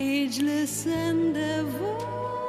ageless and ever.